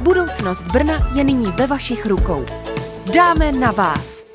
Budoucnost Brna je nyní ve vašich rukou. Dáme na vás!